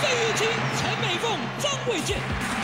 费玉清、陈美凤、张卫健。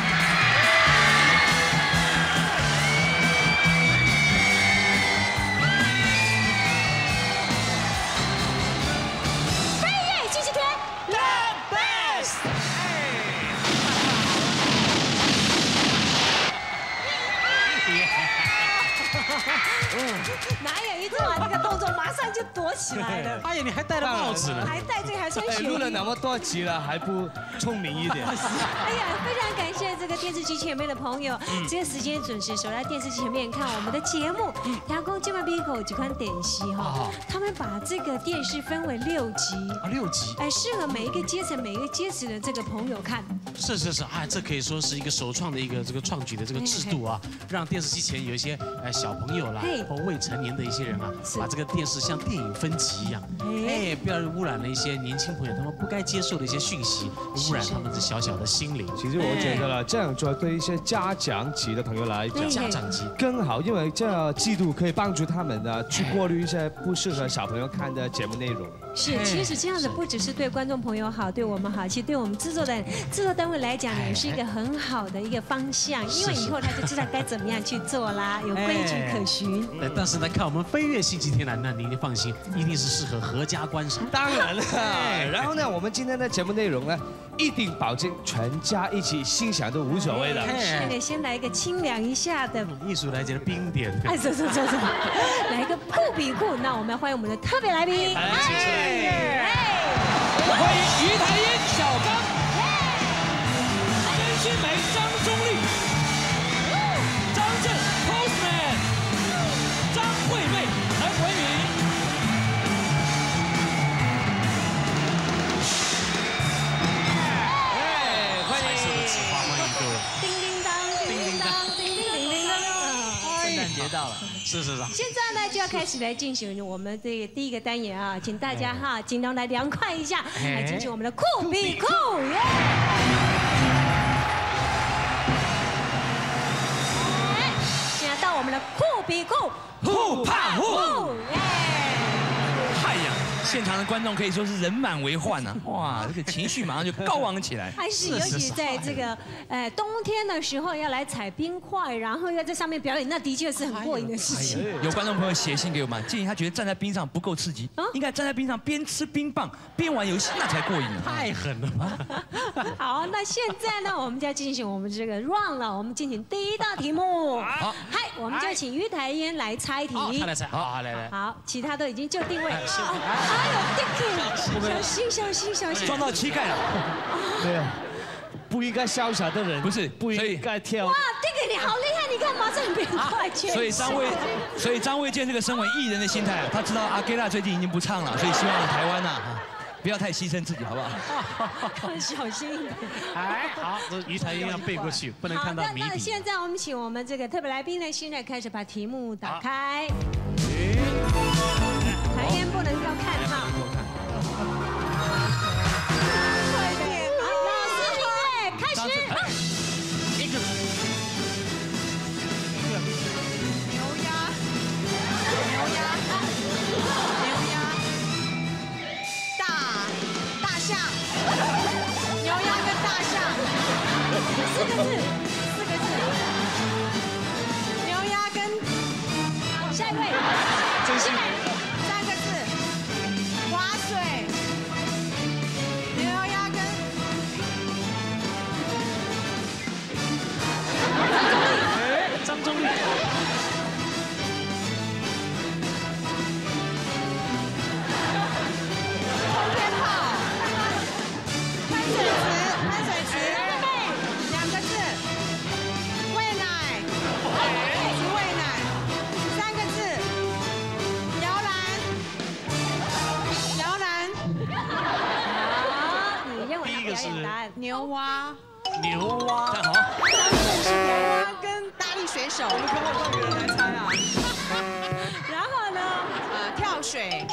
起来了！哎呀，你还戴了帽子呢，还戴这个还穿雪录了那么多集了，还不聪明一点？哎呀，非常感谢这个电视机前面的朋友，这个时间准时守在电视机前面看我们的节目。阳光金麦鼻口几款点心哈，他们把这个电视分为六集。啊，六集，哎，适合每一个阶层、每一个阶层的这个朋友看。是是是，哎，这可以说是一个首创的一个这个创举的这个制度啊，让电视机前有一些哎小朋友啦，或未成年的一些人啊，把这个电视像电影分级一样，哎，不要污染了一些年轻朋友他们不该接受的一些讯息，污染他们的小小的心灵。其实我觉得了，这样做对一些家长级的朋友来讲，家长级。更好，因为这样制度可以帮助他们呢去过滤一些不适合小朋友看的节目内容。是，其实这样子不只是对观众朋友好，对我们好，其实对我们制作的制作单位来讲也是一个很好的一个方向，因为以后他就知道该怎么样去做啦，有规矩可循。但是呢，看我们飞跃星期天蓝，那您放心，一定是适合合家观赏。当然了，然后呢，我们今天的节目内容呢，一定保证全家一起欣赏都无所谓的。是，先来一个清凉一下的艺术来讲的冰点。哎，走走走走，来一个酷比酷。那我们欢迎我们的特别来宾。欢迎于台英、小刚、曾心梅、张中立、到了。是是是，现在呢就要开始来进行我们这个第一个单元啊，请大家哈尽量来凉快一下，来进行我们的酷比酷耶！现在到我们的酷比酷酷怕酷耶！现场的观众可以说是人满为患呐，哇，这个情绪马上就高昂起来。还是尤其在这个，呃，冬天的时候要来采冰块，然后要在上面表演，那的确是很过瘾的事情。有观众朋友写信给我们，建议他觉得站在冰上不够刺激，应该站在冰上边吃冰棒边玩游戏，那才过瘾。太狠了吧！好，那现在呢，我们就要进行我们这个 run 了，我们进行第一道题目。好，嗨，我们就请于台烟来猜题。他来猜，好，来来。好，其他都已经就定位。小心小心小心，撞到膝盖了。对啊，不应该潇洒的人不是不应该跳。哇，Dicky，你好厉害，你干嘛这么变快？所以张卫，所以张卫健这个身为艺人的心态，他知道阿 e l a 最近已经不唱了，所以希望台湾呐，不要太牺牲自己，好不好？小心一点。哎，好，余彩英要背过去，不能看到谜底。那现在我们请我们这个特别来宾呢，现在开始把题目打开。台烟不能要看个是答案。牛蛙，牛蛙，看好，是牛蛙跟大力水手，我们跟后面人来猜啊。然后呢？呃，跳水，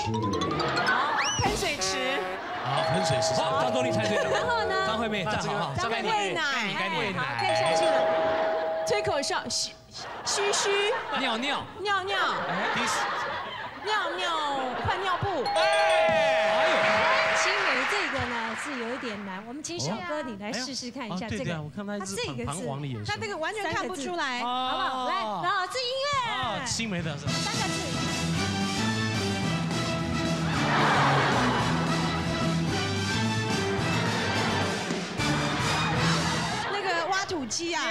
好，喷水池，好，喷水池。好，张东立猜对了。然后呢？张惠妹这个站好，张惠妹喂奶，该你喂好，奶，可以下去了。吹口哨，嘘嘘嘘，尿尿，尿尿，尿尿，换尿布。哎呦，新美这个呢是有一点难，我们请小哥你来试试看一下这个他这个彷徨的眼神。他这个完全看不出来。好不好？来，然后是音哦，乐，新梅的？三个字。那个挖土机啊，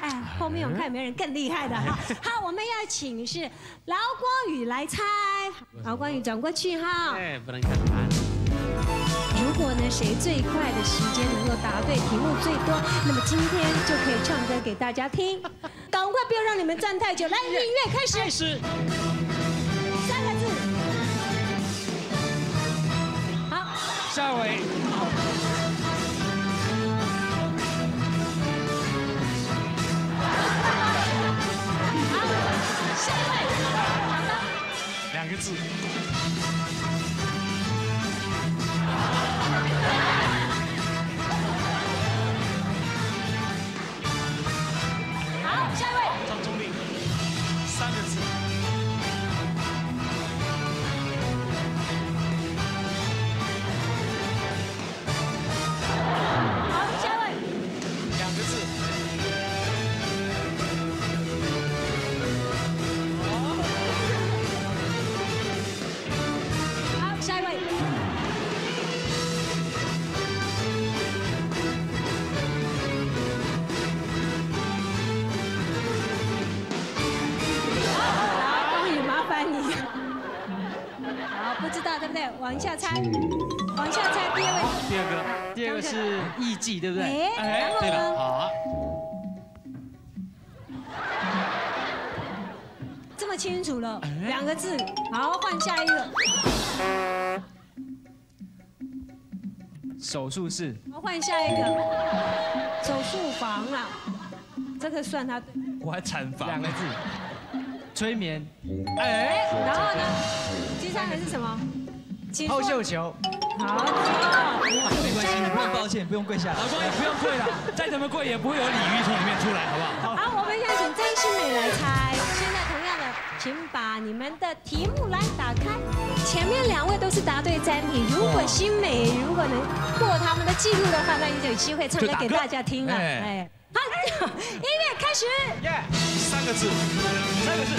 哎，后面我们看有没有人更厉害的哈。好，我们要请是劳光宇来猜，劳光宇转过去哈。哎，不能看。如果呢谁最快的时间能够答对题目最多，那么今天就可以唱歌给大家听。赶快，不要让你们站太久，来，音乐开始。开始。往下猜，往下猜。第二位。第二个。第二个是艺伎，对不对？哎，然后对了，呢？好啊。这么清楚了，两个字。好，换下一个。手术室，好，换下一个。手术房啊，这个算他对。我还产房，两个字，催眠，哎，然后呢？第三个是什么？请说后绣球。好，没关系，不用抱歉，不用跪下。老公也不用跪了，再怎么跪也不会有鲤鱼从里面出来，好不好？好，我们现在请詹心美来猜。现在同样的，请把你们的题目来打开。前面两位都是答对三题，如果新美如果能破他们的记录的话，那你就有机会唱歌给大家听了。哎哎，好，音乐开始。耶三个字。三个字，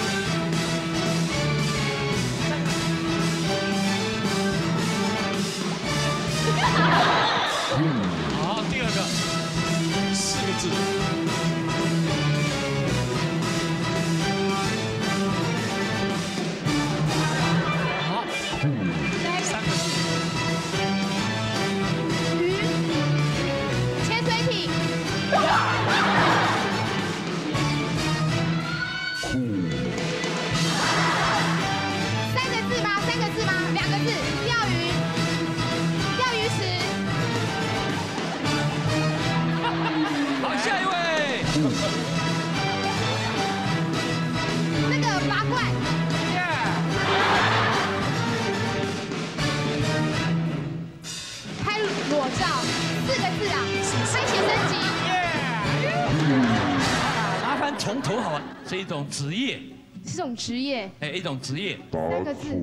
种职业，是种职业，哎，一种职业，三个字，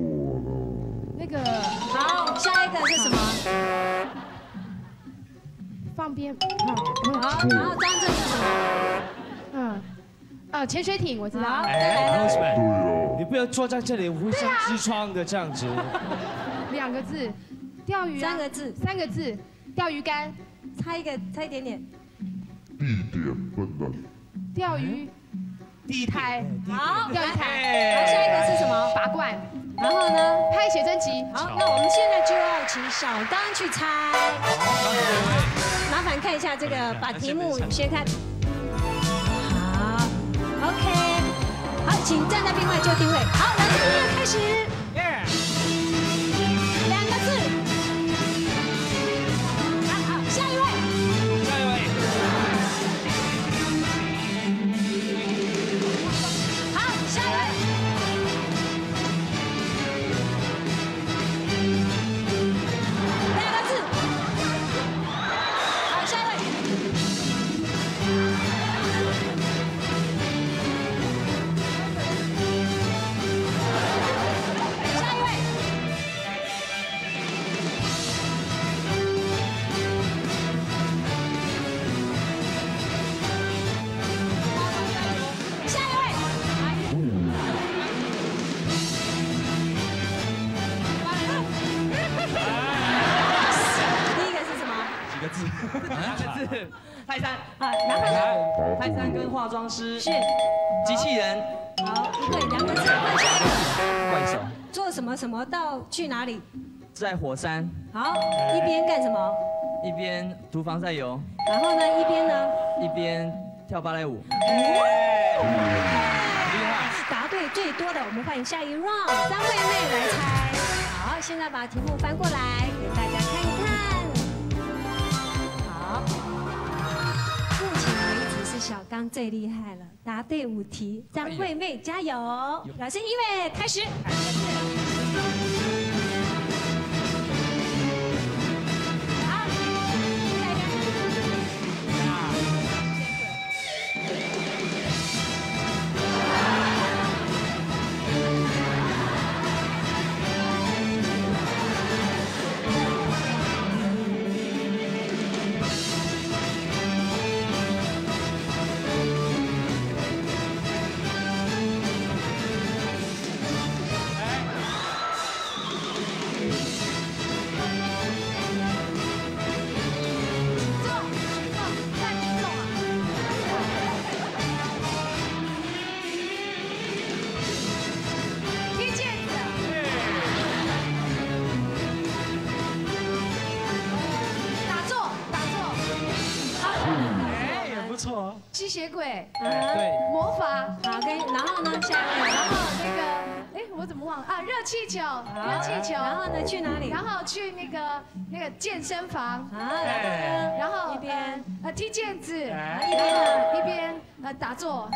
那个。好，下一个是什么？放鞭，好，然后张震是什么？嗯，啊，潜水艇我知道。哎你不要坐在这里互相痔疮的这样子。两个字，钓鱼啊，三个字，三个字，钓鱼竿，猜一个，猜一点点。钓鱼台，好，钓鱼来台，好，下一个是什么？拔罐，然后呢？拍写真集，好，那我们现在就要请小刚去猜。麻烦看一下这个，把题目先看。好，OK，好，请站在另外就定位。好，来，音乐开始。泰山，啊，然后呢？泰山跟化妆师是机器人好，一对两个字。怪手，做什么什么到去哪里？在火山好，一边干什么？一边涂防晒油，然后呢，一边呢？一边跳芭蕾舞。答对最多的，我们欢迎下一 round 三位妹来猜。好，现在把题目翻过来小刚最厉害了，答对五题，张惠妹加油！老师，预备，开始。血鬼，对，魔法，好，跟然后呢，下一个，然后那个，哎，我怎么忘了？啊？热气球，热气球，然后呢，去哪里？然后去那个那个健身房，好，然后一边。呃踢毽子，一一边呢？一边呃打坐，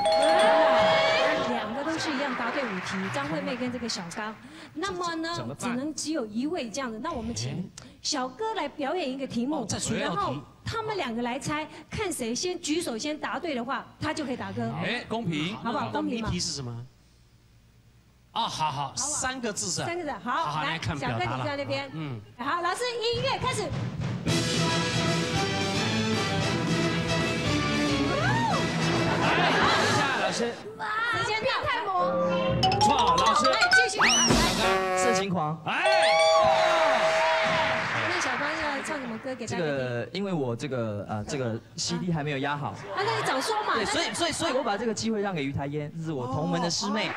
两个都是一样答对五题，张惠妹跟这个小刚。那么呢只能只有一位这样子。那我们请小哥来表演一个题目然后题他们两个来猜，看谁先举手先答对的话，他就可以打歌。哎，公平。好不好公平吗谜题是什么？啊，好好，三个字是。三个字，好好，来，好来看小哥你在那边。嗯，好，老师音乐开始。等一下，老师，哇时间到，太魔，错，老师，哎继续。来色情狂。哎，这个，因为我这个呃这个 CD 还没有压好。那、啊、你早说嘛。对，所以所以所以我把这个机会让给于台烟，这是我同门的师妹。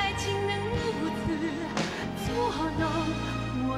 爱情能如此捉弄我。